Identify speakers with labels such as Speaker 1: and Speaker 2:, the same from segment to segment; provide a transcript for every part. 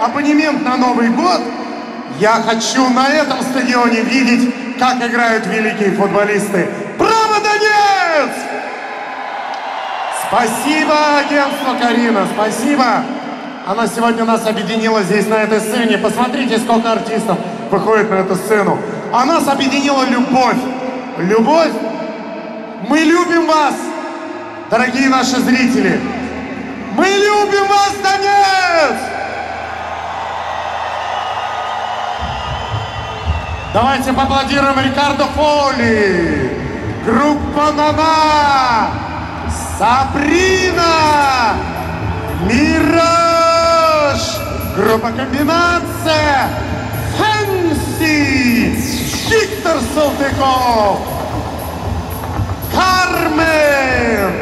Speaker 1: абонемент на Новый год, я хочу на этом стадионе видеть, как играют великие футболисты. Право, Донецк! Спасибо, агентство Карина, спасибо. Она сегодня нас объединила здесь, на этой сцене. Посмотрите, сколько артистов выходит на эту сцену. А нас объединила любовь. Любовь. Мы любим вас, дорогие наши зрители. Мы любим вас, Донецк! Давайте поаплодируем Рикардо Фоли, группа Нана, Сабрина, Мираж, группа Комбинация, Фэнси, Виктор Салтыков, Кармен,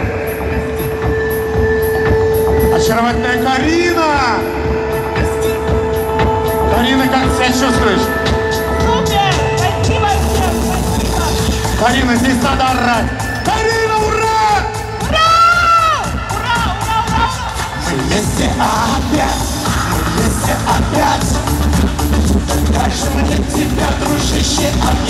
Speaker 1: очаровательная Карина, здесь надо орать. Карина, ура!
Speaker 2: Ура! Ура! Ура! Ура!
Speaker 1: Вместе опять, вместе опять. Как же мне тебя, дружище, обнять?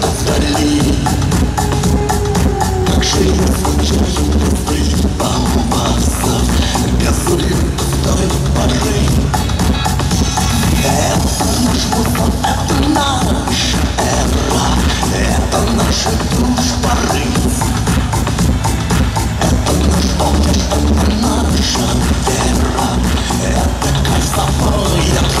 Speaker 1: вера Это кайф собой открыт Вместе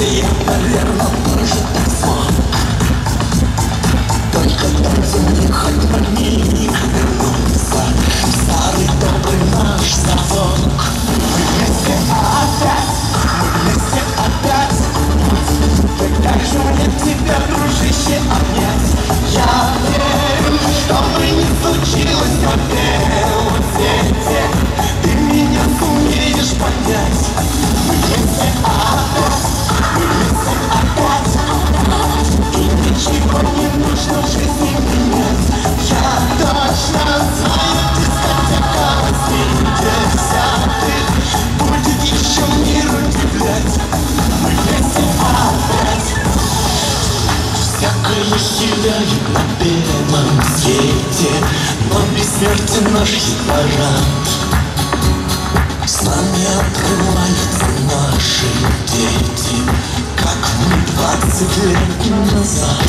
Speaker 1: Я, наверное, Мне тебя, дружище, обнять Я верю, что бы ни случилось белом свете Ты меня сумеешь понять на белом свете Но бессмертен наш хит-парад С нами отрываются наши дети Как мы двадцать лет назад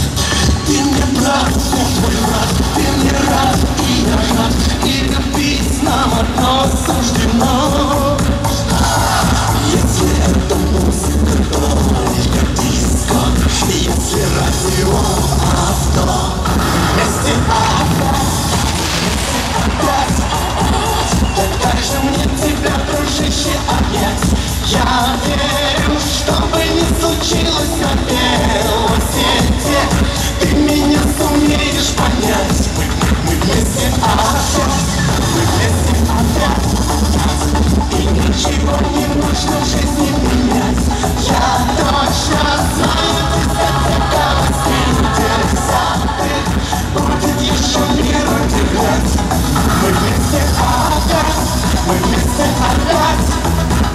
Speaker 1: Ты мне брат, я твой брат Ты мне рад, и я рад И любить нам одно суждено Я верю, что бы случилось на белом Ты меня сумеешь понять Мы, вместе опять,
Speaker 3: мы вместе опять И ничего не нужно в жизни менять Я точно знаю, ты загадалась интереса Будет еще мир Мы вместе опять,
Speaker 1: мы вместе опять